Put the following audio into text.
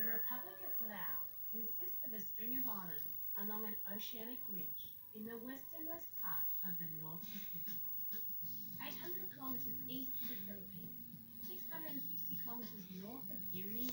The Republic of Palau consists of a string of islands along an oceanic ridge in the westernmost part of the North Pacific. 800 kilometres east of the Philippines, 660 kilometres north of Irian